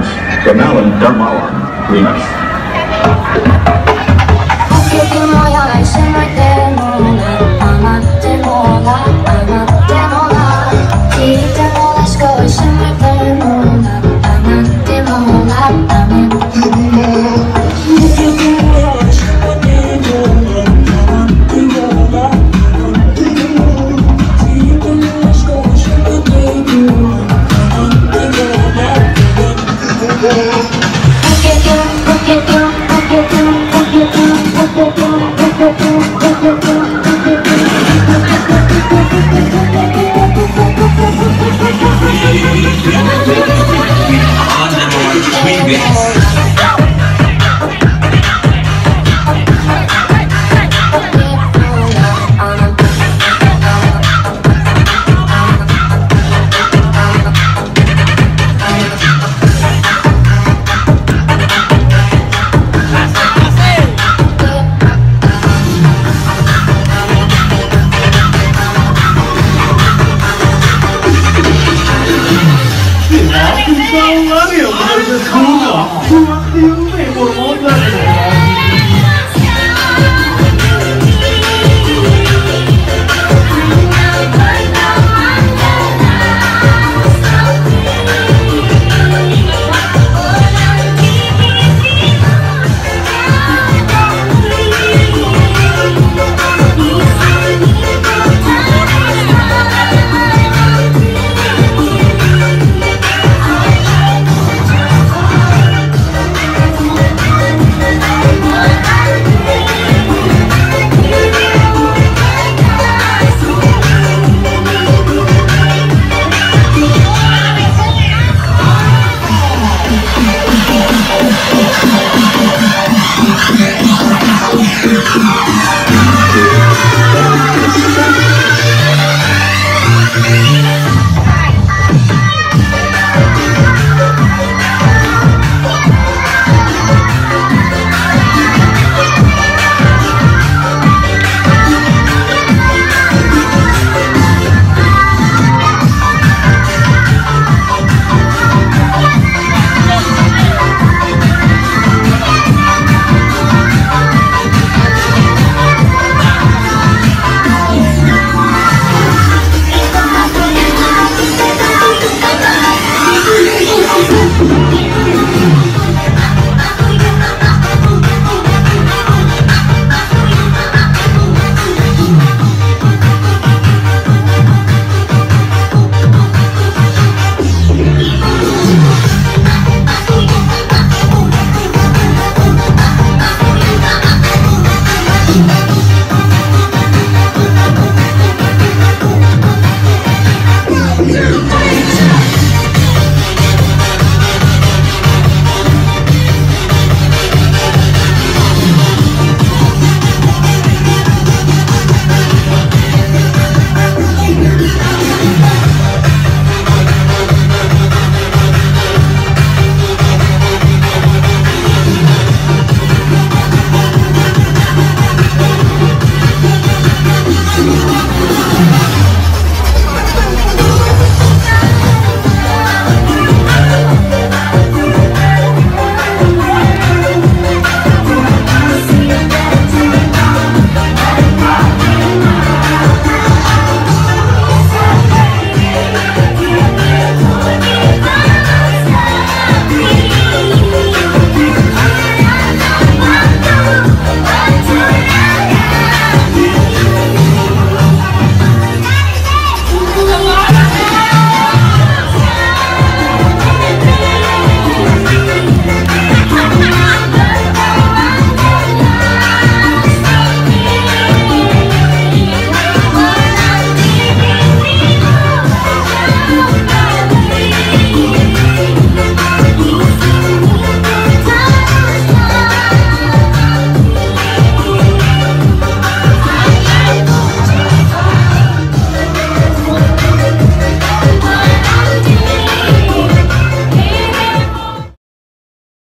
presents the Melon Darmala remix.